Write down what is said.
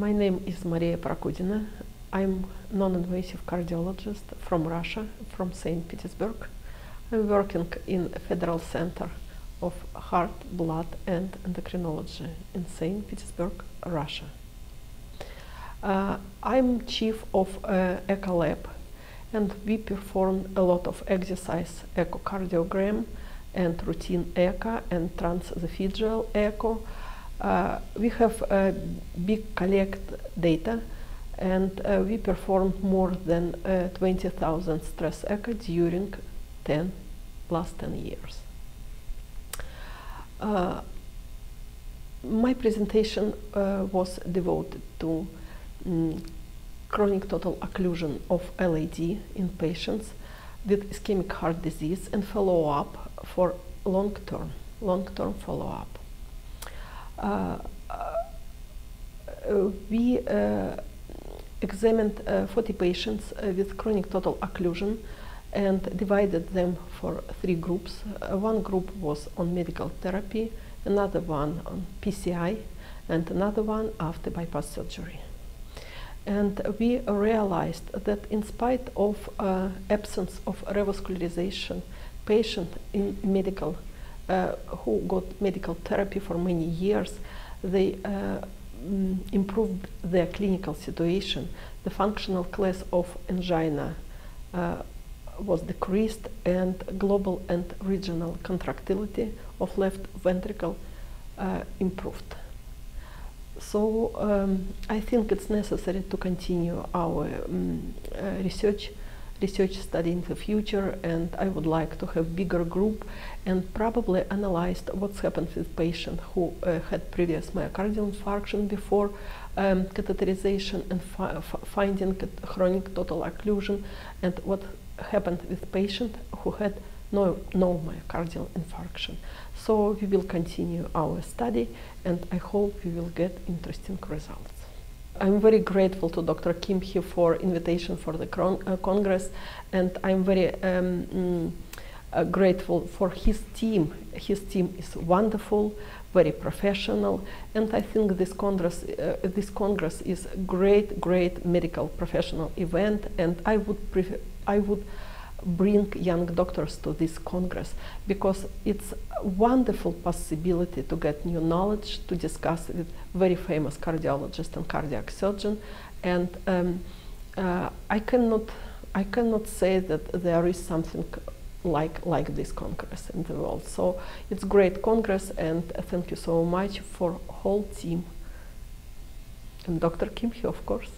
My name is Maria Prokudina. I'm non-invasive cardiologist from Russia, from St. Petersburg. I'm working in Federal Center of Heart, Blood and Endocrinology in St. Petersburg, Russia. Uh, I'm chief of uh, Echo Lab and we perform a lot of exercise echocardiogram and routine echo and transesophageal echo. Uh, we have a big collect data and uh, we performed more than uh, 20,000 stress echo during 10 last 10 years. Uh, my presentation uh, was devoted to um, chronic total occlusion of LAD in patients with ischemic heart disease and follow-up for long-term, long-term follow-up. We uh, examined uh, 40 patients uh, with chronic total occlusion and divided them for three groups. One group was on medical therapy, another one on PCI, and another one after bypass surgery. And we realized that in spite of uh, absence of revascularization, patient in medical who got medical therapy for many years, they uh, mm, improved their clinical situation. The functional class of angina uh, was decreased and global and regional contractility of left ventricle uh, improved. So um, I think it's necessary to continue our um, uh, research research study in the future and I would like to have bigger group and probably analyzed what's happened with patient who uh, had previous myocardial infarction before um, catheterization and fi finding chronic total occlusion and what happened with patient who had no, no myocardial infarction. So we will continue our study and I hope we will get interesting results. I'm very grateful to Dr. Kimchi for invitation for the uh, Congress and I'm very um, mm, uh, grateful for his team. His team is wonderful, very professional, and I think this Congress, uh, this Congress is a great, great medical professional event, and I would, I would bring young doctors to this congress because it's a wonderful possibility to get new knowledge to discuss with very famous cardiologist and cardiac surgeon. And um, uh, I cannot I cannot say that there is something like like this congress in the world. So it's great congress and thank you so much for whole team. And Dr. Kimchi of course